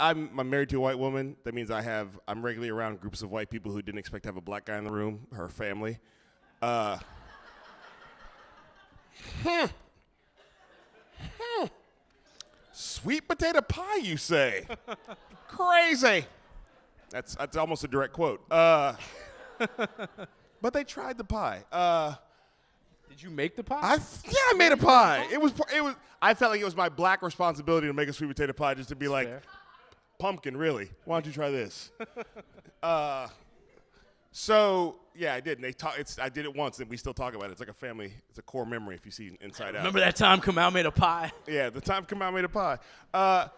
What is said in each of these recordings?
I'm, I'm married to a white woman. That means I have I'm regularly around groups of white people who didn't expect to have a black guy in the room. Her family. Uh, hmm. Hmm. Sweet potato pie, you say? Crazy. That's that's almost a direct quote. Uh, but they tried the pie. Uh, Did you make the pie? I yeah, I made a pie. It was it was. I felt like it was my black responsibility to make a sweet potato pie, just to be like, fair. Pumpkin, really? Why don't you try this? uh, so yeah, I did. And they talk. It's I did it once, and we still talk about it. It's like a family. It's a core memory if you see Inside Out. Remember that time Kamau made a pie? Yeah, the time Kamau made a pie. Uh,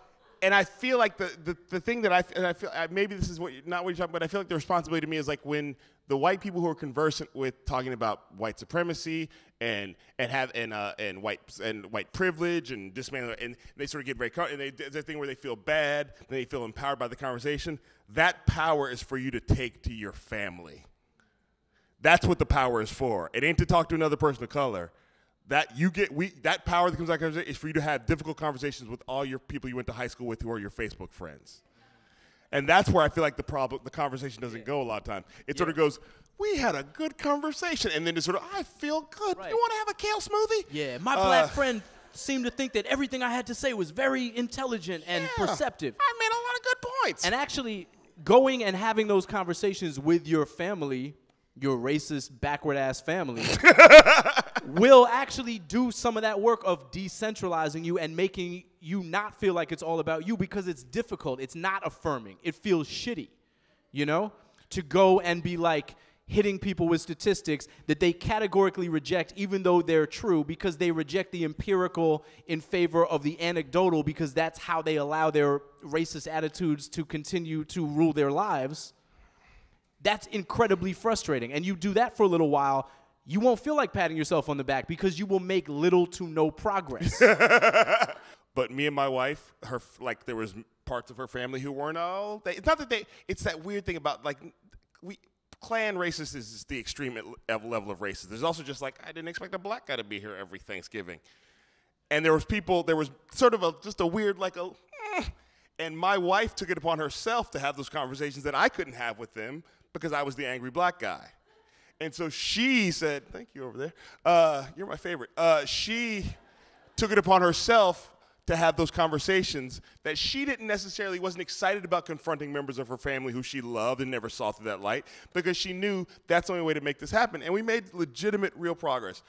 and I feel like the, the, the thing that I, and I feel maybe this is what not what you're talking, but I feel like the responsibility to me is like when the white people who are conversant with talking about white supremacy and and have and uh, and white and white privilege and dismantling and they sort of get very and they a thing where they feel bad, then they feel empowered by the conversation. That power is for you to take to your family. That's what the power is for. It ain't to talk to another person of color. That you get we that power that comes out of conversation is for you to have difficult conversations with all your people you went to high school with who are your Facebook friends. And that's where I feel like the problem the conversation doesn't go a lot of time. It sort of goes, We had a good conversation and then it's sort of I feel good. Right. You wanna have a kale smoothie? Yeah, my Uh, black friend seemed to think that everything I had to say was very intelligent and yeah. perceptive. I made a lot of good points. And actually, going and having those conversations with your family, your racist, backward ass family, will actually do some of that work of decentralizing you and making you not feel like it's all about you because it's difficult. It's not affirming. It feels shitty, you know? To go and be like, hitting people with statistics that they categorically reject even though they're true because they reject the empirical in favor of the anecdotal because that's how they allow their racist attitudes to continue to rule their lives that's incredibly frustrating and you do that for a little while you won't feel like patting yourself on the back because you will make little to no progress But me and my wife, her like there was parts of her family who weren't all. They, it's not that they. It's that weird thing about like we clan racist is the extreme level of racist. There's also just like I didn't expect a black guy to be here every Thanksgiving, and there was people. There was sort of a just a weird like a. "Eh." And my wife took it upon herself to have those conversations that I couldn't have with them because I was the angry black guy. And so she said, Thank you over there. Uh, you're my favorite. Uh, she took it upon herself to have those conversations that she didn't necessarily wasn't excited about confronting members of her family who she loved and never saw through that light because she knew that's the only way to make this happen and we made legitimate real progress